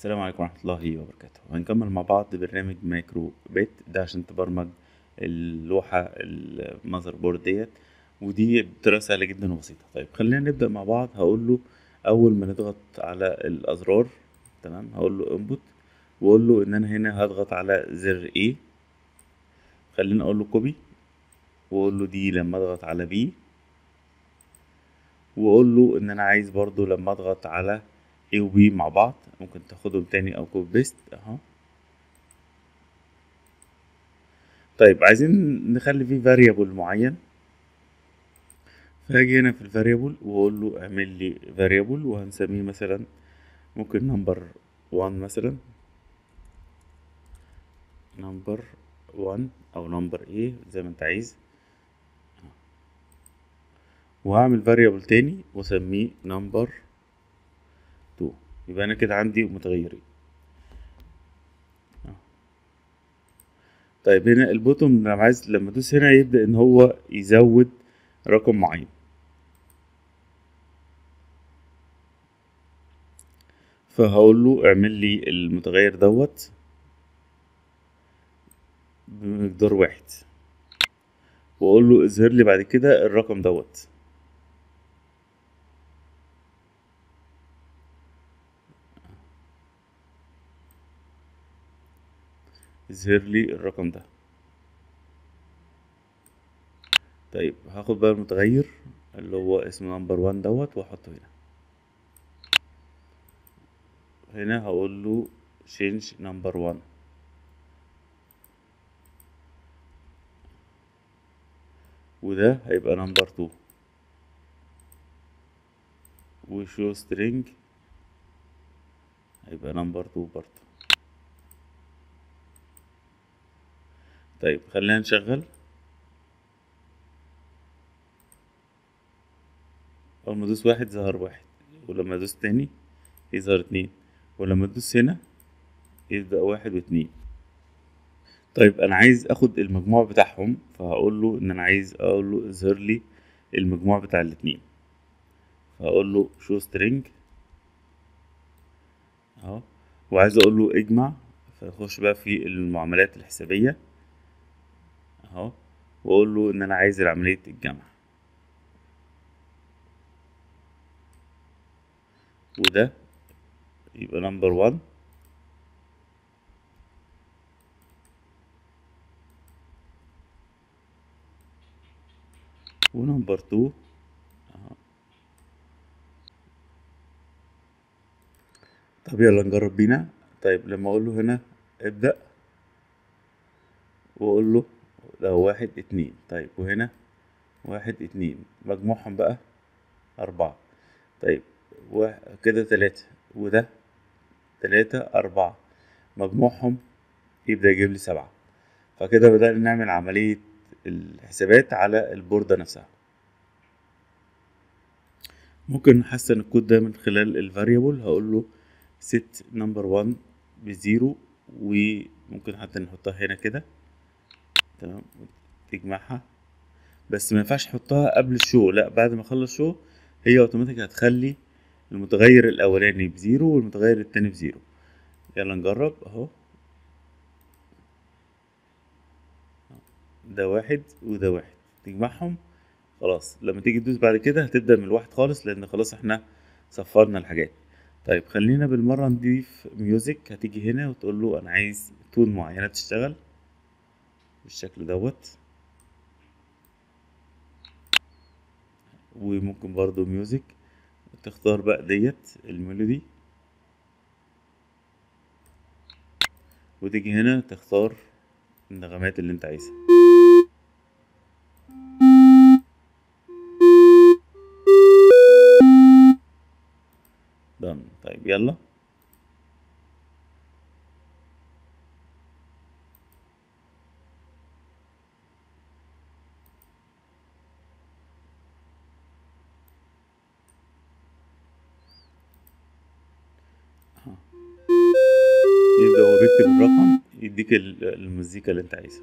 السلام عليكم ورحمة الله وبركاته. هنكمل مع بعض برنامج micro:bit ده عشان تبرمج اللوحة ال motherboard ديت. ودي بطريقة سهلة جدا وبسيطة. طيب خلينا نبدأ مع بعض. هقول له أول ما نضغط على الأزرار تمام؟ هقول له input وأقول له إن أنا هنا هضغط على زر A. خلينا أقول له copy وأقول له دي لما أضغط على B. وأقول له إن أنا عايز برضو لما أضغط على A و B مع بعض. ممكن تاخدهم تاني أو copy paste أهو. طيب عايزين نخلي فيه variable معين. فهاجي هنا في ال variable وأقول له اعمل لي variable وهنسميه مثلا ممكن number 1 مثلا. number 1 أو number إيه زي ما أنت عايز. وهعمل variable تاني وأسميه number 2 يبقى أنا كده عندي متغيرين طيب هنا ال button لما عايز لما أدوس هنا يبدأ إن هو يزود رقم معين. فهقول له اعمل لي المتغير دوت بمقدار واحد. وأقول له اظهر لي بعد كده الرقم دوت. اظهر لي الرقم ده. طيب هاخد بقى المتغير اللي هو اسمه number one دوت وأحطه هنا. هنا هقول له change number one. وده هيبقى number two. و show string هيبقى number two برضه. طيب خلينا نشغل. أول ما أدوس واحد ظهر واحد ولما أدوس تاني يظهر اتنين ولما أدوس هنا يبدأ واحد واتنين. طيب أنا عايز آخد المجموع بتاعهم فهقول له إن أنا عايز أقول له اظهر لي المجموع بتاع الاتنين. فهقول له شو سترينج أهو. وعايز أقول له اجمع. فاخش بقى في المعاملات الحسابية. اهو واقول له إن أنا عايز عملية الجمع وده يبقى number one و number two طب يلا نجرب بينا. طيب لما أقول له هنا ابدأ. وأقول له ده واحد اتنين. طيب وهنا واحد اتنين. مجموعهم بقى أربعة. طيب كده تلاتة. وده تلاتة أربعة. مجموعهم يبدأ يجيب لي سبعة. فكده بدأنا نعمل عملية الحسابات على البوردة نفسها. ممكن نحسن الكود ده من خلال ال variable هقول له set number one بزيرو وممكن حتى نحطها هنا كده. تمام تجمعها. بس ما ينفعش احطها قبل ال show لا بعد ما أخلص show هي اوتوماتيك هتخلي المتغير الأولاني بزيرو والمتغير التاني بزيرو. يلا نجرب أهو. ده واحد وده واحد. تجمعهم. خلاص لما تيجي تدوس بعد كده هتبدأ من الواحد خالص لأن خلاص إحنا صفرنا الحاجات. طيب خلينا بالمرة نضيف music هتيجي هنا وتقول له أنا عايز tone معينة تشتغل. بالشكل دوت. وممكن برضو music تختار بقى ديت ال melody. وتيجي هنا تختار النغمات اللي انت عايزها. طيب يلا. يبدأ هو بيكتب الرقم يديك المزيكا اللي أنت عايزها.